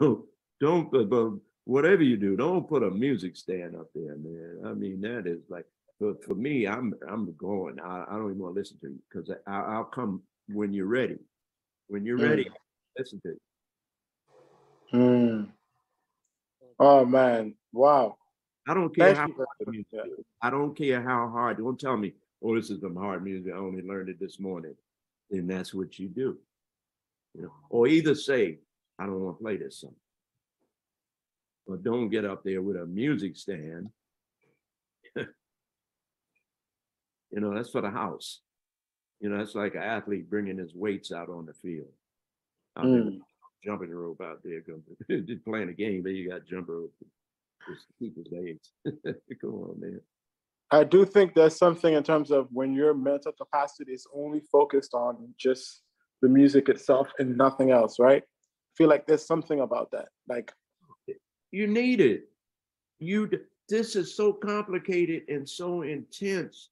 don't, don't, put- but whatever you do, don't put a music stand up there, man. I mean, that is like, for, for me, I'm, I'm going, I, I don't even want to listen to you, because I'll come when you're ready. When you're Mm. ready, listen to you. Hmm. Oh man, wow. I don't care Thank how hard the music is. I don't care how hard, don't tell me, oh, this is some hard music, I only learned it this morning. Then that's what you do. You know, or either say, I don't want to play this song. But don't get up there with a music stand. You know, that's for the house. You know, that's like an athlete bringing his weights out on the field. Out there Mm. Jumping rope out there, just playing a game, but you got jump rope. Just keep his legs. Come on, man. I do think there's something in terms of when your mental capacity is only focused on just the music itself and nothing else, right? Feel like there's something about that. Like, You need it. You, this is so complicated and so intense